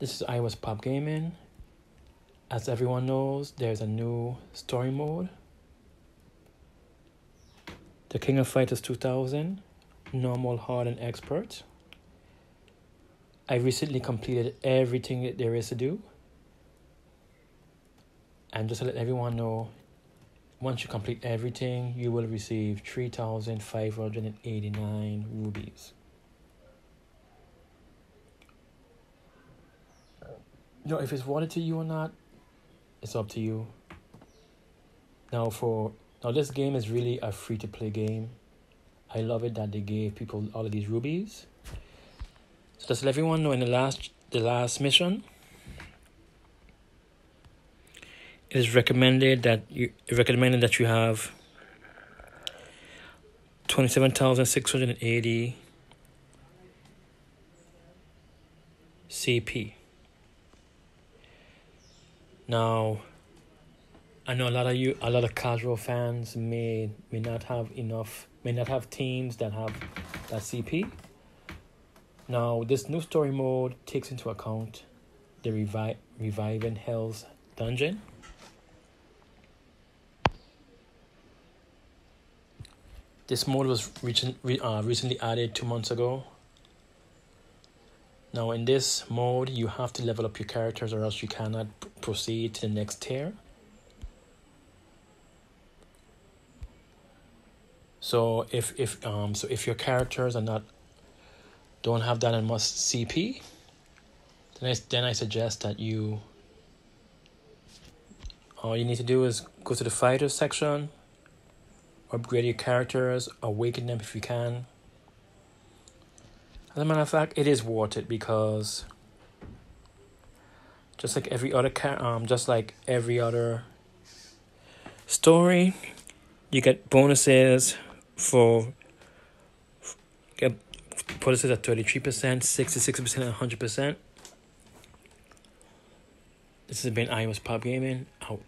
This is iOS Pop Gaming. As everyone knows, there's a new story mode. The King of Fighters 2000, normal, hard, and expert. I recently completed everything that there is to do. And just to let everyone know, once you complete everything, you will receive 3,589 rubies. You know, if it's wanted to you or not, it's up to you. Now, for now, this game is really a free to play game. I love it that they gave people all of these rubies. So just let everyone know in the last the last mission, it is recommended that you recommended that you have twenty seven thousand six hundred and eighty CP. Now, I know a lot of you, a lot of casual fans may may not have enough, may not have teams that have that CP. Now, this new story mode takes into account the revi- reviving Hell's dungeon. This mode was recent, uh, recently added two months ago. Now, in this mode, you have to level up your characters, or else you cannot proceed to the next tier. So if if um so if your characters are not don't have that and must CP, then I then I suggest that you all you need to do is go to the fighters section, upgrade your characters, awaken them if you can. As a matter of fact, it is worth it because just like every other car, um, just like every other story, you get bonuses for get bonuses at thirty three percent, sixty six percent, and hundred percent. This has been iOS Pop Gaming out.